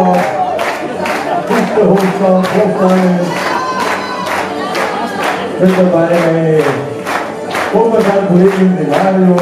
Hofmann, Hofmann, mit dabei, Hofmann, Kollegin, Mario,